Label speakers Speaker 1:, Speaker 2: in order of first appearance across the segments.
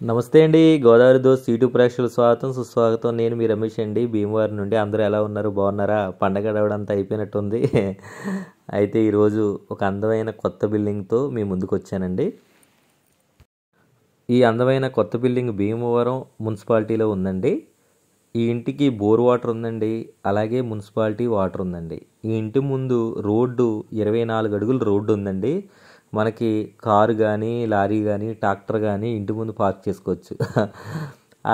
Speaker 1: నమస్తే అండి Godavari those YouTube ప్రేక్షకులు స్వాగతం సుస్వాగతం. నేను మీ రమేష్ అండి భీమవరం నుండి. అందరూ ఎలా ఉన్నారు? బాగున్నారా? పండగ అడవడంతా అయిపోయినట్టుంది. అయితే ఈరోజు ఒక అందమైన కొత్త బిల్డింగ్తో మీ ముందుకు వచ్చానండి. ఈ అందమైన కొత్త బిల్డింగ్ భీమవరం మున్సిపాలిటీలో ఉందండి. ఈ ఇంటికి బోర్ వాటర్ ఉందండి అలాగే మున్సిపాలిటీ వాటర్ ఉందండి. ఈ ఇంటి ముందు రోడ్డు ఇరవై నాలుగు అడుగులు రోడ్డు ఉందండి. మనకి కారు కానీ లారీ కానీ ట్రాక్టర్ కానీ ఇంటి ముందు పార్క్ చేసుకోవచ్చు.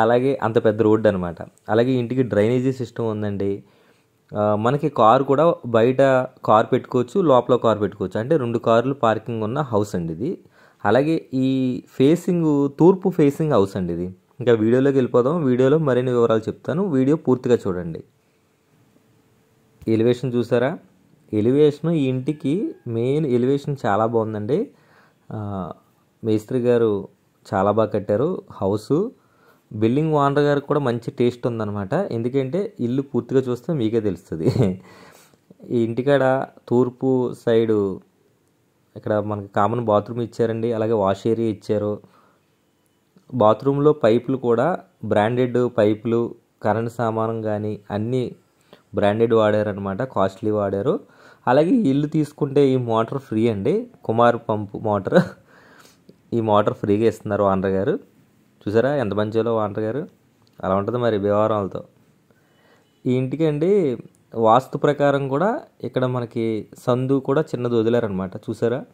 Speaker 1: అలాగే అంత పెద్ద రోడ్డు అనమాట అలాగే ఇంటికి డ్రైనేజీ సిస్టమ్ ఉందండి. మనకి కారు కూడా బయట కారు పెట్టుకోవచ్చు లోపల కారు పెట్టుకోవచ్చు. అంటే రెండు కార్లు పార్కింగ్ ఉన్న హౌస్ అండి ఇది. అలాగే ఈ ఫేసింగ్ తూర్పు ఫేసింగ్ హౌస్ అండి ఇది. ఇంకా వీడియోలోకి వెళ్ళిపోదాం. వీడియోలో మరిన్ని వివరాలు చెప్తాను. వీడియో పూర్తిగా చూడండి. ఎలివేషన్ చూసారా? ఎలివేషన్ ఈ ఇంటికి మెయిన్ ఎలివేషన్ చాలా బాగుందండి. మేస్త్రి గారు చాలా బాగా కట్టారు హౌసు. బిల్డింగ్ ఓనర్ గారికి కూడా మంచి టేస్ట్ ఉందన్నమాట. ఎందుకంటే ఇల్లు పూర్తిగా చూస్తే మీకే తెలుస్తుంది. ఈ ఇంటికాడ తూర్పు సైడు ఇక్కడ మనకి కామన్ బాత్రూమ్ ఇచ్చారండి. అలాగే వాష్ ఏరియా ఇచ్చారు. బాత్రూంలో పైపులు కూడా బ్రాండెడ్ పైపులు కరెంట్ సామానం కానీ అన్నీ బ్రాండెడ్ వాడారనమాట కాస్ట్లీ వాడారు. అలాగే ఈ ఇల్లు తీసుకుంటే ఈ మోటార్ ఫ్రీ అండి. Kumar pump motor. ఈ మోటార్ ఫ్రీగా ఇస్తున్నారు ఓనర్ గారు. చూసారా ఎంత మంచిలో ఓనర్ గారు. అలా ఉంటుంది మరి వ్యవహారాలతో. ఈ ఇంటికి అండి వాస్తు ప్రకారం కూడా ఇక్కడ మనకి సందు కూడా చిన్నది వదిలారనమాట చూసారా?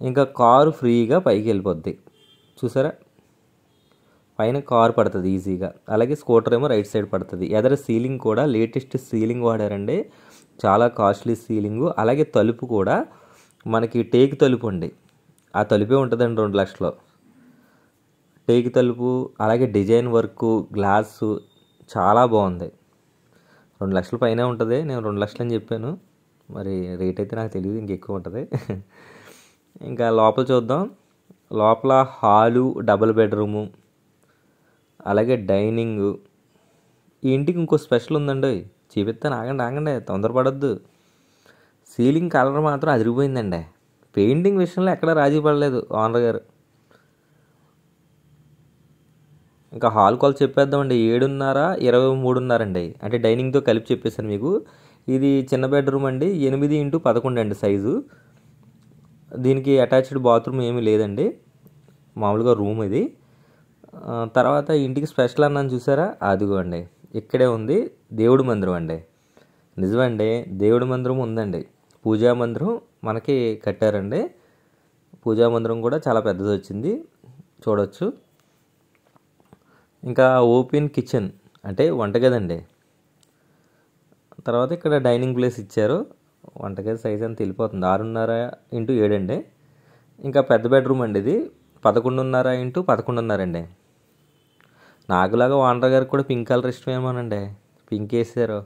Speaker 1: ఇంకా కారు ఫ్రీగా పైకి వెళ్ళిపోద్ది. చూసారా? పైన కార్ పడుతుంది ఈజీగా. అలాగే స్కూటర్ ఏమో రైట్ సైడ్ పడుతుంది. ఎదర సీలింగ్ కూడా లేటెస్ట్ సీలింగ్ వాడారండి. చాలా కాస్ట్లీ సీలింగ్ అలాగే తలుపు కూడా మనకి టేక్ తలుపు అండి. ఆ తలుపే ఉంటుందండి రెండు లక్షలు. టేక్ తలుపు అలాగే డిజైన్ వర్క్ గ్లాసు చాలా బాగుంది. రెండు లక్షల పైన ఉంటుంది నేను రెండు లక్షలు అని చెప్పాను. మరి రేట్ అయితే నాకు తెలియదు ఇంకెక్కువ ఉంటుంది. ఇంకా లోపల చూద్దాం. లోపల హాలు డబుల్ బెడ్రూము అలాగే డైనింగ్. ఈ ఇంటికి ఇంకో స్పెషల్ ఉందండి. చూపిస్తాను ఆగండి ఆగండి తొందరపడద్దు. సీలింగ్ కలర్ మాత్రం అదిరిపోయిందండి. పెయింటింగ్ విషయంలో ఎక్కడ రాజీ పడలేదు ఓనర్ గారు. ఇంకా హాల్ కాల్ చెప్పేద్దామండి. ఏడున్నర ఇరవై మూడున్నరండి. అంటే డైనింగ్తో కలిపి చెప్పేశాను మీకు. ఇది చిన్న బెడ్రూమ్ అండి. ఎనిమిది ఇంటూ పదకొండు అండి సైజు. దీనికి అటాచ్డ్ బాత్రూమ్ ఏమీ లేదండి. మామూలుగా రూమ్ ఇది. తర్వాత ఇంటికి స్పెషల్ అన్నాను చూసారా? అదిగోండి. ఇక్కడే ఉంది దేవుడి మందిరం అండి. నిజమండి దేవుడి మందిరం ఉందండి. పూజా మందిరం మనకి కట్టారండి. పూజా మందిరం కూడా చాలా పెద్దది వచ్చింది. చూడవచ్చు ఇంకా ఓపెన్ కిచెన్ అంటే వంటగది అండి తర్వాత ఇక్కడ డైనింగ్ ప్లేస్ ఇచ్చారు. వంటగది సైజ్ అంతా వెళ్ళిపోతుంది. ఆరున్నర ఇంటూ ఏడండి. ఇంకా పెద్ద బెడ్రూమ్ అండి ఇది. పదకొండున్నర ఇంటూ పదకొండున్నర అండి నాకులాగా ఓనర్ గారికి కూడా పింక్ కలర్ ఇష్టమేమోనండి. పింక్ వేసారు.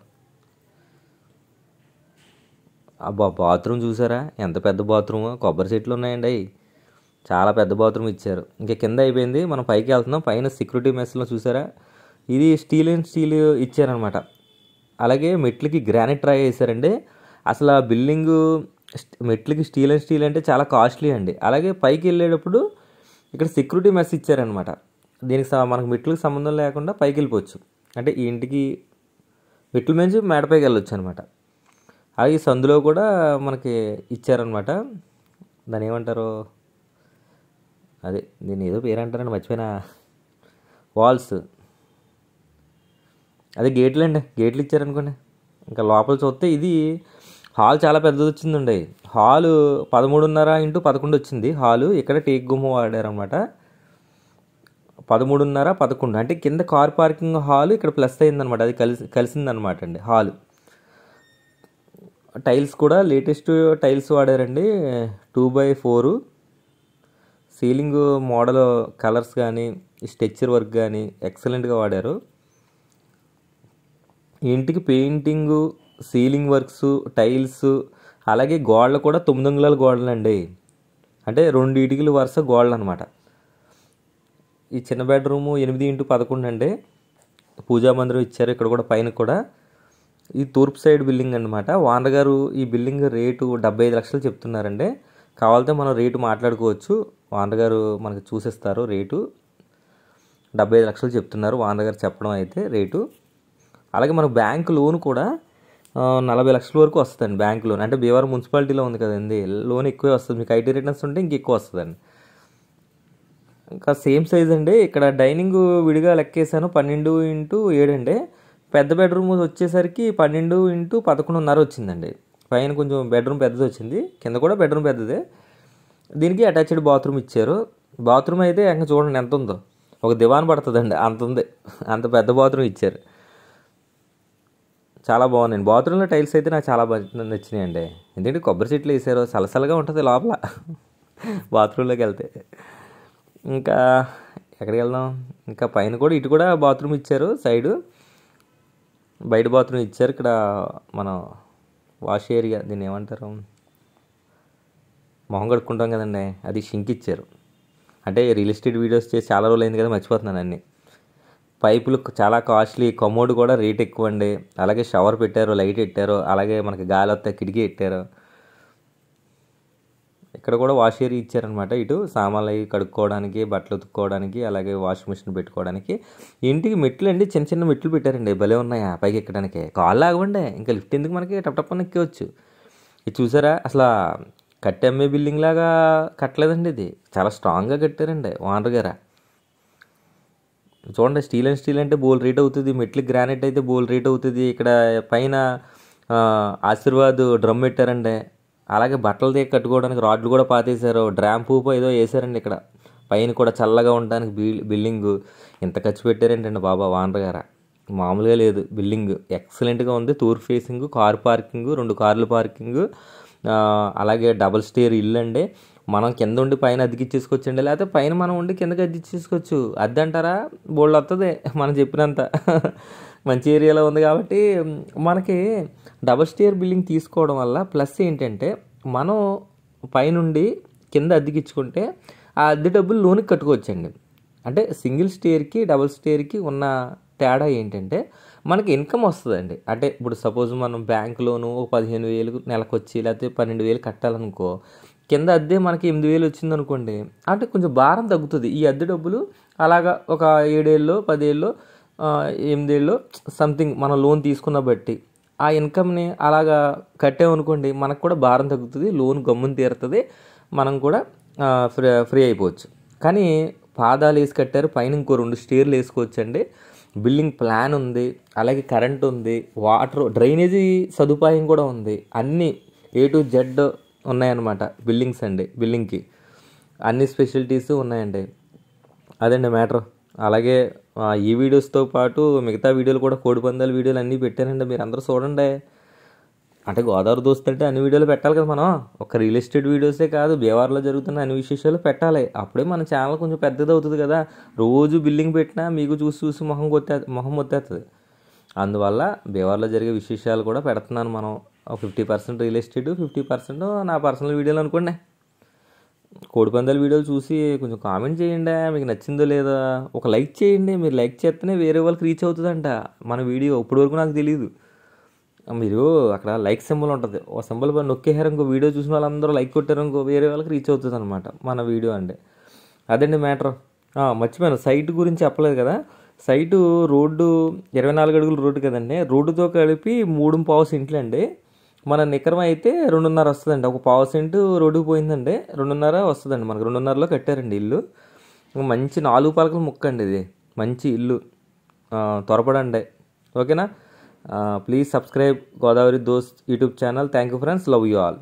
Speaker 1: అబ్బా బాత్రూమ్ చూసారా? ఎంత పెద్ద బాత్రూమ్? కొబ్బరి చెట్లు ఉన్నాయండి అవి చాలా పెద్ద బాత్రూమ్ ఇచ్చారు. ఇంకా కింద అయిపోయింది. మనం పైకి వెళ్తున్నాం. పైన సెక్యూరిటీ మెస్లో చూసారా? ఇది స్టీల్ అండ్ స్టీల్ ఇచ్చారనమాట. అలాగే మెట్లకి గ్రానైట్ ట్రై వేసారండి. అసలు ఆ బిల్డింగ్ మెట్లకి స్టీల్ అండ్ స్టీల్ అంటే చాలా కాస్ట్లీ అండి. అలాగే పైకి వెళ్ళేటప్పుడు ఇక్కడ సెక్యూరిటీ మెస్ ఇచ్చారనమాట. దీనికి మనకు మెట్లకు సంబంధం లేకుండా పైకి వెళ్ళిపోవచ్చు అంటే ఈ ఇంటికి మెట్ల నుంచి మేడపైకి వెళ్ళొచ్చు అనమాట అలాగే సందులో కూడా మనకి ఇచ్చారనమాట దాని ఏమంటారు? అదే దీన్ని ఏదో పేరు అంటారండి మర్చిపోయిన. వాల్స్. అదే గేట్లు అండి గేట్లు ఇచ్చారనుకోండి. ఇంకా లోపల చూస్తే ఇది హాల్ చాలా పెద్దది వచ్చిందండి. హాలు పదమూడున్నర ఇంటూ పదకొండు వచ్చింది. హాలు ఇక్కడ టేక్ గుమ్మ వాడారనమాట పదమూడున్నర పదకొండు. అంటే కింద కార్ పార్కింగ్ హాల్ ఇక్కడ ప్లస్ అయిందనమాట. అది కలిసి కలిసిందనమాట అండి హాల్. టైల్స్ కూడా latest tiles వాడారండి. Two by four. Ceiling model colours కానీ స్ట్రెచ్చర్ వర్క్ కానీ ఎక్సలెంట్గా వాడారు. ఇంటికి పెయింటింగు సీలింగ్ వర్క్స్ టైల్స్ అలాగే గోడలు కూడా తొమ్మిది అంగుళాల గోడలు అండి అంటే రెండు ఇటుకలు వరుస గోడలు అనమాట ఈ చిన్న బెడ్రూము ఎనిమిది ఇంటూ పదకొండు అండి. పూజా మందిరం ఇచ్చారు ఇక్కడ కూడా పైన కూడా. ఈ తూర్పు సైడ్ బిల్డింగ్ అనమాట ఓనర్ గారు ఈ బిల్డింగ్ రేటు డెబ్బై ఐదు లక్షలు చెప్తున్నారండి. కావాలంటే మనం రేటు మాట్లాడుకోవచ్చు. వానగారు గారు మనకు చూసిస్తారు రేటు. డెబ్బై ఐదు లక్షలు చెప్తున్నారు. వానర్ గారు చెప్పడం అయితే రేటు. అలాగే మనకు బ్యాంక్ లోన్ కూడా నలభై లక్షల వరకు వస్తుందండి బ్యాంక్ లోన్. అంటే భీవరం మున్సిపాలిటీలో ఉంది కదండి. లోన్ ఎక్కువే వస్తుంది. మీకు ఐటీ రిటర్న్స్ ఉంటే ఇంక ఎక్కువ వస్తుందండి. ఇంకా సేమ్ సైజ్ అండి. ఇక్కడ డైనింగ్ విడిగా లెక్కేసాను పన్నెండు ఇంటూ ఏడు అండి. పెద్ద బెడ్రూమ్ వచ్చేసరికి పన్నెండు ఇంటూ పదకొండున్నర వచ్చిందండి. పైన కొంచెం బెడ్రూమ్ పెద్దది వచ్చింది. కింద కూడా బెడ్రూమ్ పెద్దదే. దీనికి అటాచ్డ్ బాత్రూమ్ ఇచ్చారు. బాత్రూమ్ అయితే ఇంకా చూడండి ఎంత ఉందో. ఒక దివాన్ పడుతుందండి. అంత ఉంది. అంత పెద్ద బాత్రూమ్ ఇచ్చారు. చాలా బాగుందండి. బాత్రూంలో టైల్స్ అయితే నాకు చాలా బాగా నచ్చినాయండి. ఎందుకంటే కొబ్బరి చెట్లు వేసారు. సలసలగా ఉంటుంది లోపల. బాత్రూంలోకి వెళ్తే. ఇంకా ఎక్కడికి వెళ్దాం? ఇంకా పైన కూడా ఇటు కూడా బాత్రూమ్ ఇచ్చారు సైడు. బయట బాత్రూమ్ ఇచ్చారు ఇక్కడ మనం వాష్ ఏరియా దీన్ని ఏమంటారు? మొహం కడుక్కుంటాం కదండి అది షింక్ ఇచ్చారు. అంటే రియల్ ఎస్టేట్ వీడియోస్ చేసి చాలా రోజులు అయింది కదా మర్చిపోతున్నాను అన్నీ. పైపులు చాలా కాస్ట్లీ కమోడ్ కూడా రేట్ ఎక్కువ అండి అలాగే షవర్ పెట్టారు లైట్ పెట్టారు అలాగే మనకి గాలి వస్తే కిటికీ పెట్టారు ఇక్కడ కూడా వాష్ ఏరియా ఇచ్చారనమాట ఇటు సామాన్లు అవి కడుక్కోవడానికి బట్టలు ఉతుక్కోవడానికి అలాగే వాషింగ్ మిషన్ పెట్టుకోవడానికి. ఇంటికి మెట్లు అండి చిన్న చిన్న మెట్లు పెట్టారండి. భలే ఉన్నాయా పైకి ఎక్కడానికి. కాళ్ళు ఆగవండి. ఇంకా లిఫ్ట్ ఎందుకు మనకి? టప్టప్పని టప్ ఎక్కేవచ్చు ఇది చూసారా? అసలు కట్టి అమ్మే బిల్డింగ్ లాగా కట్టలేదండి ఇది. చాలా స్ట్రాంగ్గా కట్టారండి ఓనర్ గారా. చూడండి స్టీల్ అండ్ స్టీల్ అంటే బోల్ రేట్ అవుతుంది. మెట్లు గ్రానైట్ అయితే బోల్ రేట్ అవుతుంది. ఇక్కడ పైన ఆశీర్వాద్ డ్రమ్ పెట్టారండి. అలాగే బట్టలు తీగ కట్టుకోవడానికి రాడ్లు కూడా పాతేశారు. డ్రామ్ పూపు ఏదో వేసారండి ఇక్కడ. పైన కూడా చల్లగా ఉండడానికి బిల్ బిల్డింగ్. ఇంత ఖర్చు పెట్టారేంటండి బాబా వానర్ గారా? మామూలుగా లేదు. బిల్డింగ్ ఎక్సలెంట్గా ఉంది. తూర్పు ఫేసింగ్ కార్ పార్కింగ్ రెండు కార్లు పార్కింగ్. అలాగే డబుల్ స్టేర్ ఇల్లు అండి మనం కింద ఉండి పైన అద్దెకిచ్చేసుకోవచ్చండి. లేకపోతే పైన మనం ఉండి కిందకి అద్దెచ్చేసుకోవచ్చు అద్దె అంటారా బోళ్ళు వస్తుంది మనం చెప్పినంత. మంచి ఏరియాలో ఉంది కాబట్టి మనకి డబల్ స్టేర్ బిల్డింగ్ తీసుకోవడం వల్ల ప్లస్ ఏంటంటే మనం పైనుండి కింద అద్దెకిచ్చుకుంటే ఆ అద్దె డబ్బులు లోనికి కట్టుకోవచ్చండి. అంటే సింగిల్ స్టేర్కి డబుల్ స్టేర్కి ఉన్న తేడా ఏంటంటే మనకి ఇన్కమ్ వస్తుందండి. అంటే ఇప్పుడు సపోజ్ మనం బ్యాంక్ లోను ఒక పదిహేను వేలు నెలకు వచ్చి లేకపోతే పన్నెండు వేలు కట్టాలనుకో కింద అద్దె మనకి ఎనిమిది వేలు వచ్చింది అనుకోండి అంటే కొంచెం భారం తగ్గుతుంది. ఈ అద్దె డబ్బులు అలాగా ఒక ఏడేళ్ళు పదేళ్ళు ఎనిమిదేళ్ళు సంథింగ్ మనం లోన్ తీసుకున్న బట్టి. ఆ ఇన్కమ్ని అలాగా కట్టామనుకోండి మనకు కూడా భారం తగ్గుతుంది లోన్ గమ్మున తీరుతుంది మనం కూడా ఫ్రీ ఫ్రీ అయిపోవచ్చు. కానీ పాదాలు వేసి కట్టారు పైన ఇంకో రెండు స్టేర్లు వేసుకోవచ్చండి. బిల్డింగ్ ప్లాన్ ఉంది అలాగే కరెంట్ ఉంది వాటర్ డ్రైనేజీ సదుపాయం కూడా ఉంది. అన్నీ ఏ టు జెడ్ ఉన్నాయన్నమాట బిల్డింగ్స్ అండి బిల్డింగ్కి అన్ని స్పెషాలిటీస్ ఉన్నాయండి. అదండి మ్యాటర్ అలాగే ఈ వీడియోస్తో పాటు మిగతా వీడియోలు కూడా కోడి పందాల వీడియోలు అన్నీ పెట్టానండి మీరు అందరూ చూడండి. అంటే గోదావరి దోస్తుంటే అన్ని వీడియోలు పెట్టాలి కదా మనం. ఒక రియల్ ఎస్టేట్ వీడియోసే కాదు బీవార్లో జరుగుతున్న అన్ని విశేషాలు పెట్టాలి. అప్పుడే మన ఛానల్ కొంచెం పెద్దది అవుతుంది కదా. రోజు బిల్లింగ్ పెట్టినా మీకు చూసి చూసి మొహం కొట్టే మొహం కొత్తేస్తుంది అందువల్ల బీవార్లో జరిగే విశేషాలు కూడా పెడుతున్నాను మనం. Fifty percent real estate fifty percent నా పర్సనల్ వీడియోలు అనుకోండి. కోడిపందాల వీడియోలు చూసి కొంచెం కామెంట్ చేయండి మీకు నచ్చిందో లేదా? ఒక లైక్ చేయండి మీరు లైక్ చేస్తేనే వేరే వాళ్ళకి రీచ్ అవుతుందంట. మన వీడియో ఇప్పటి వరకు నాకు తెలియదు మీరు అక్కడ లైక్ సింబల్ ఉంటుంది. ఓ సింబల్ పైన నొక్కేశారు ఇంకో వీడియో చూసిన వాళ్ళందరూ లైక్ కొట్టారు ఇంకో వేరే వాళ్ళకి రీచ్ అవుతుంది అనమాట మన వీడియో అంటే. అదండి మ్యాటర్ మర్చిపోయాను. సైట్ గురించి చెప్పలేదు కదా. సైటు రోడ్డు ఇరవై నాలుగు అడుగుల రోడ్డు కదండి. రోడ్డుతో కలిపి మూడు పావు సెంట్లు అండి మన నికరం అయితే రెండున్నర వస్తుందండి. ఒక పావు సెంటు రోడ్డుకు పోయిందండి రెండున్నర వస్తుందండి మనకు. రెండున్నరలో కట్టారండి ఇల్లు. మంచి నాలుగు పలకల ముక్క అండి ఇది. మంచి ఇల్లు. త్వరపడండి. ఓకేనా? Please subscribe Godavari Dost YouTube channel. Thank you friends. Love you all.